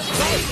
Hey!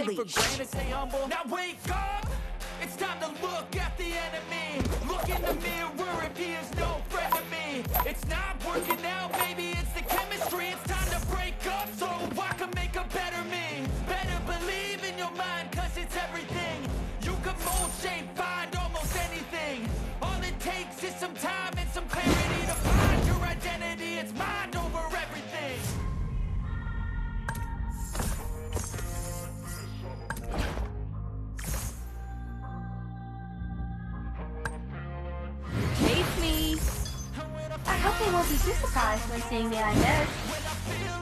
unleash. Granted, stay humble. now wake up! It's time to look at the enemy. Look in the mirror if he is no friend to me. It's not working out, baby. it's the chemistry. She's surprised when seeing me, like this?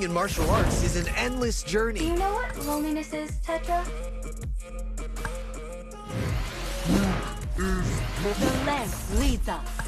In martial arts is an endless journey. Do you know what loneliness is, Tetra? the leads us.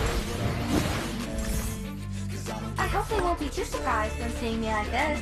I hope they won't be too surprised when seeing me like this.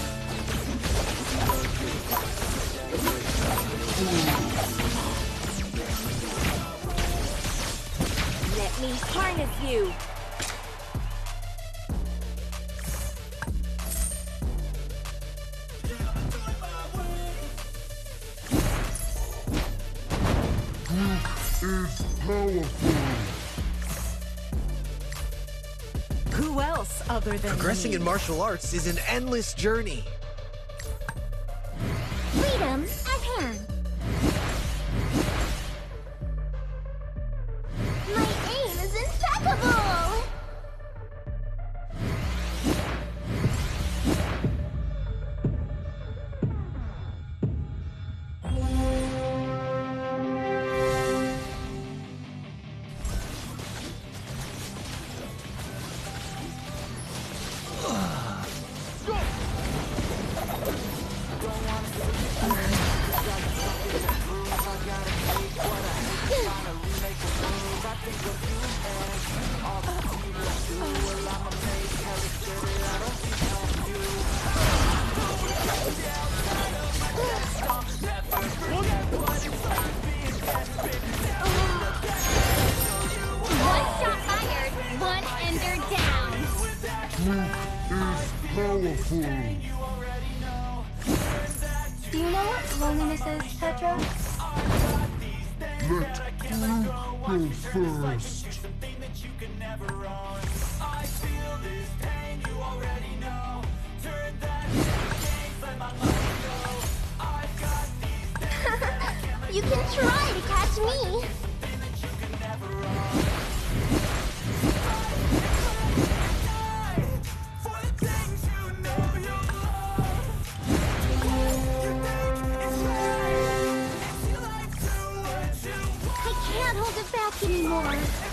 Let me harness you. Powerful. Who else other than Progressing me? in martial arts is an endless journey. nuke is powerful. Do you know what loneliness is, Petra? Let Luke go first. you can try to catch me. back anymore.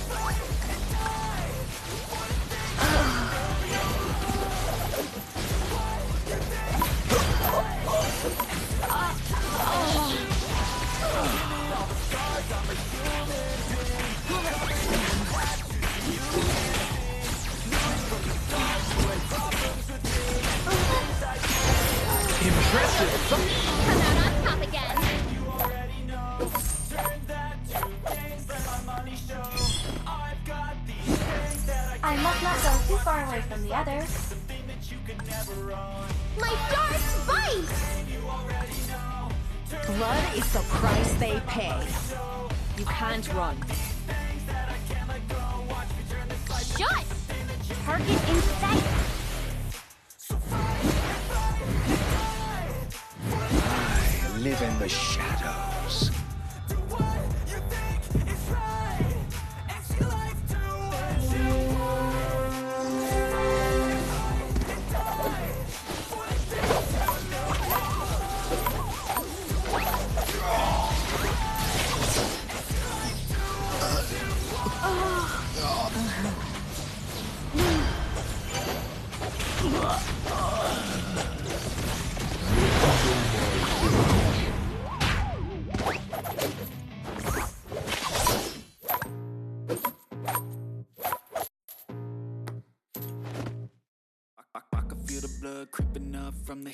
live in the shadow.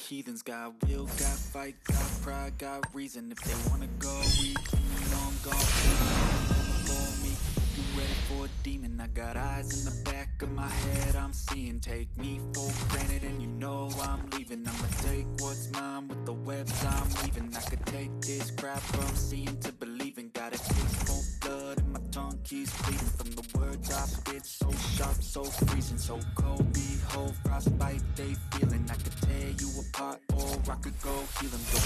heathens. Got will, got fight, got pride, got reason. If they wanna go eat, I'm gone me. You ready for a demon? I got eyes in the back of my head I'm seeing, take me for granted And you know I'm leaving. I'ma take what's mine with the webs I'm leaving I could take this crap from seeing to believe keys bleeding from the words I spit. So sharp, so freezing, so cold. Behold, frostbite, they feeling. I could tear you apart, or I could go heal them. Go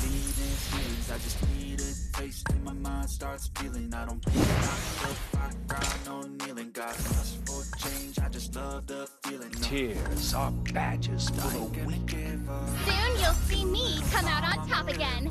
believe in feelings. I just need a taste, and my mind starts feeling. I don't beat myself, I cry, no kneeling. Got lust for change, I just love the feeling. No. Tears are badges for the weak. Soon you'll see me come out on top again.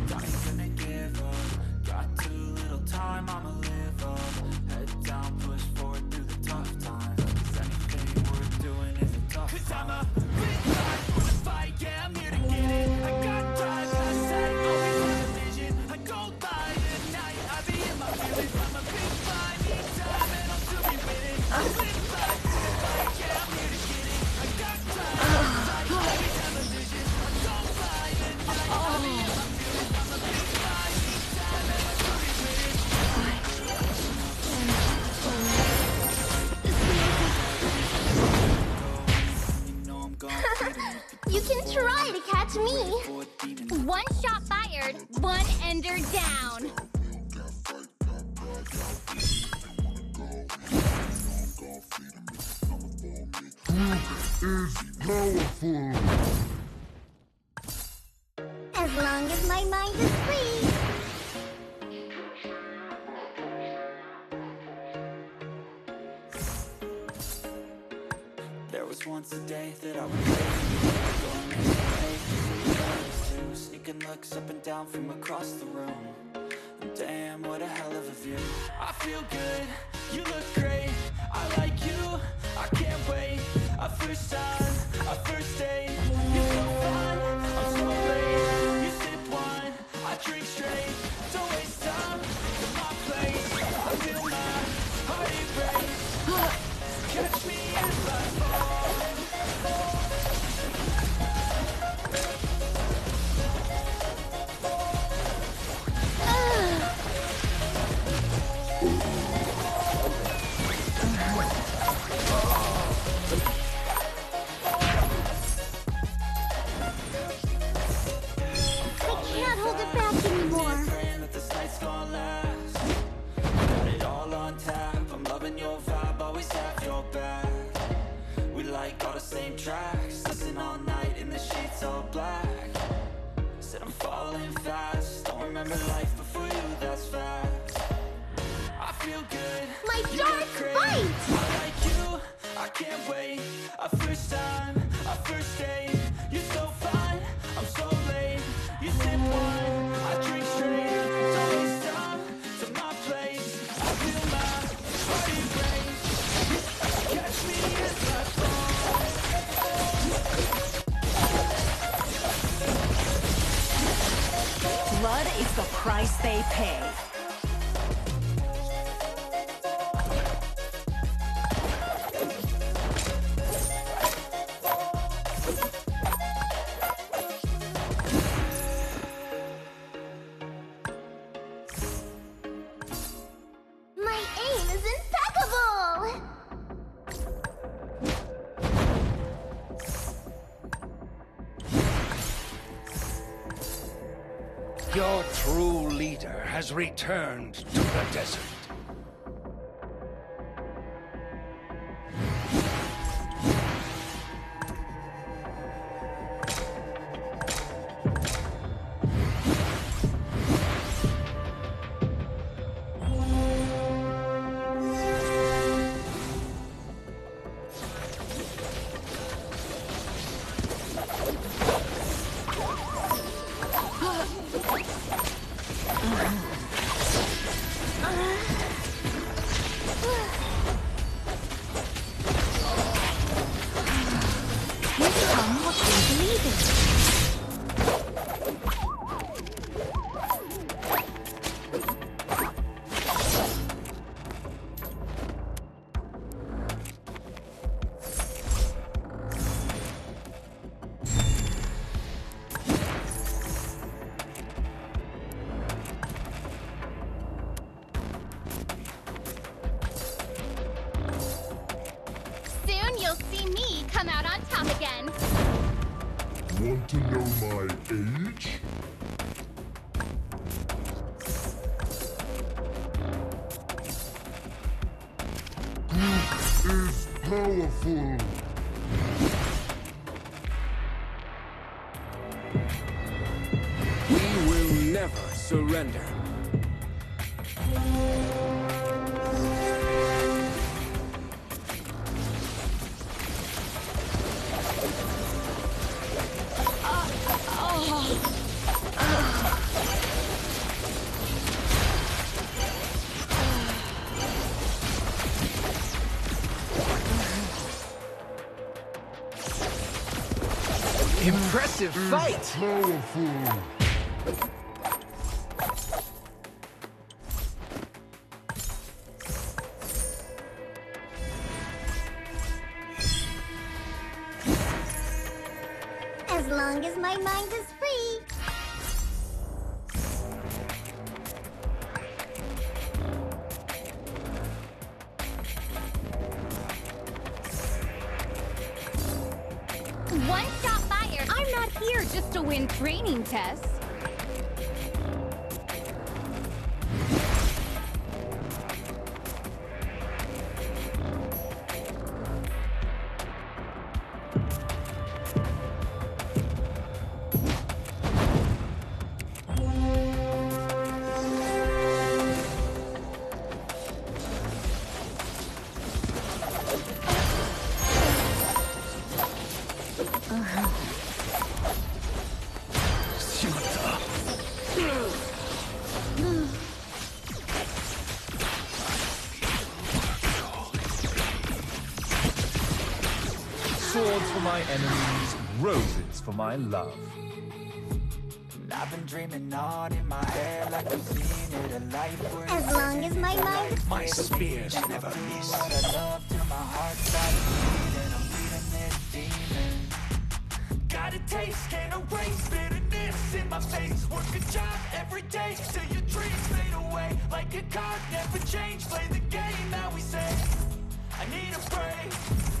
is powerful. Pay Pay. returned to the desert. Want to know my age? Is powerful. We will never surrender. Impressive mm. fight! Powerful. My enemies, roses for my love. I've been dreaming on in my head like I've seen it a life where As long as my mind is My spears never miss. I love till my heart stops beating. I'm feeding this demon. Got a taste, can't erase bitterness in my face. Work a job every day till your dreams fade away. Like a card, never change. Play the game that we say. I need a break.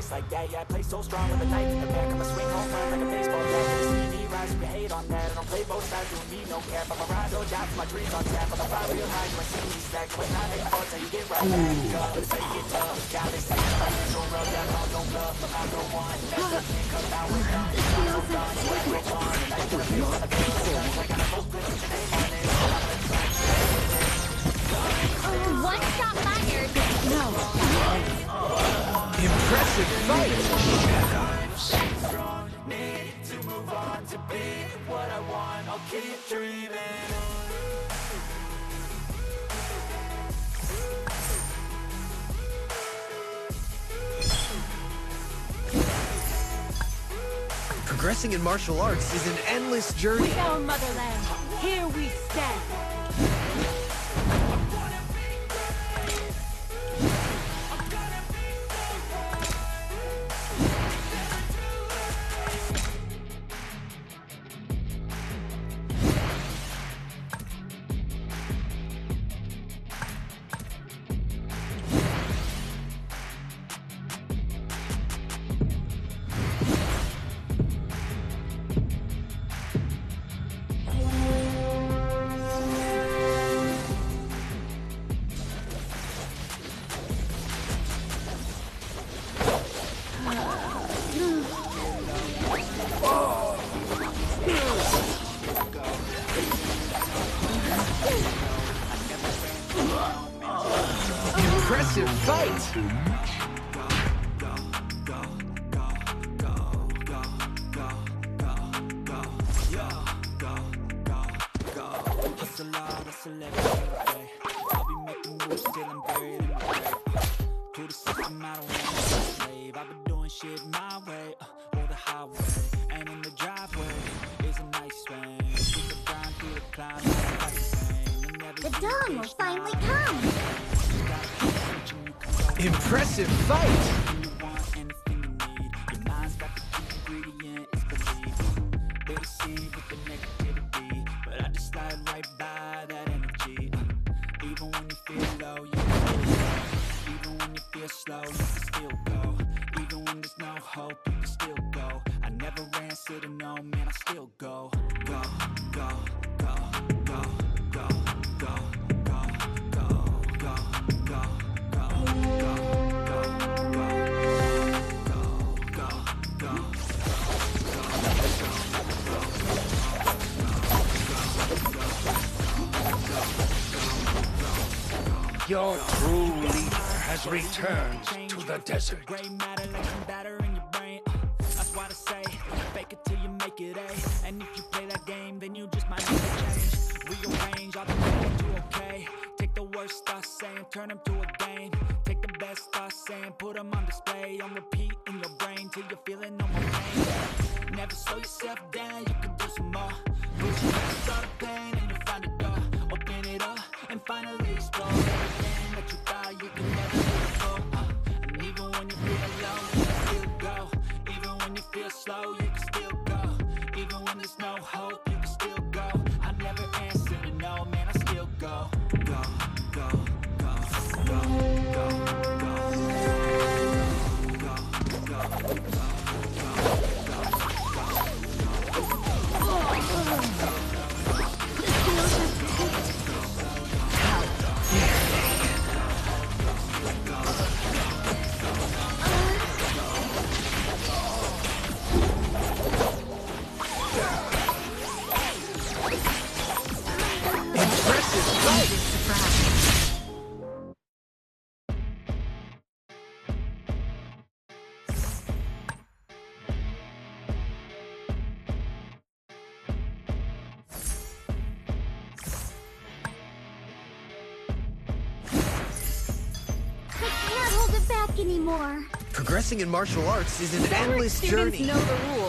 face on when I chase like that. Yeah, I play so strong with a knife in the back. I'ma swing home run like a baseball bat. See me rise, you hate on that. I don't play both sides, doing me no cap. I'm a ride or die for my dreams on tap. I'm a fly real high, you might see me stack. When I make calls, how you get right back up. Let's take it tough. Gotta say, I'm so rough, that I don't bluff. I'm the one. That's the thing, come out with none. I'm so done. Sweat, no fun. I do it feel like a feel I got a full clip, I want I'll keep dreaming Progressing in martial arts is an endless journey. Our motherland, here we stand. Impressive fight! Slow, you can still go. Even when there's no hope, you can still go. I never no, man, I still go. Go, go, go, go, go, go, go, go, go, go, go, go, go, go, has returned to the desert. Gray matter batter in your brain. That's why I say, fake it till you make it A. And if you play that game, then you just might change. Rearrange all the to okay. Take the worst thoughts saying, turn them to a game. Take the best thoughts saying, put them on display. On repeat in your brain till you're feeling no more pain. Never slow yourself down, you can Progressing in martial arts is an endless Students journey. know the rules.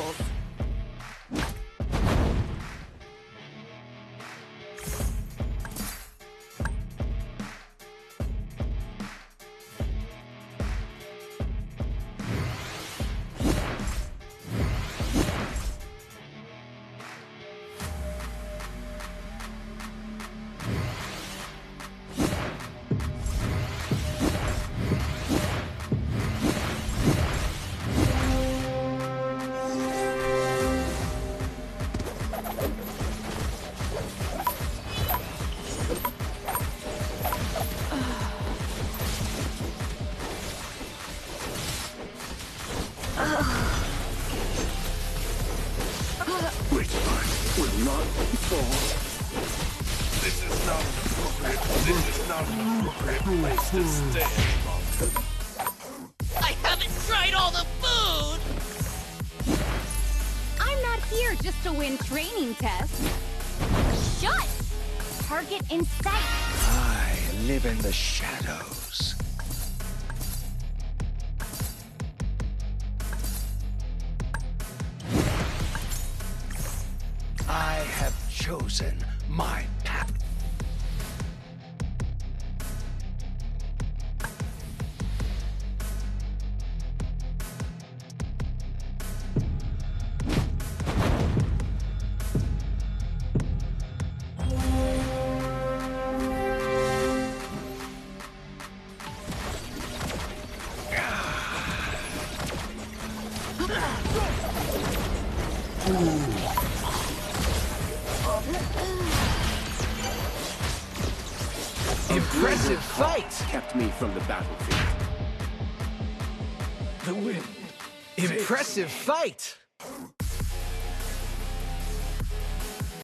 Chosen my path. massive fight.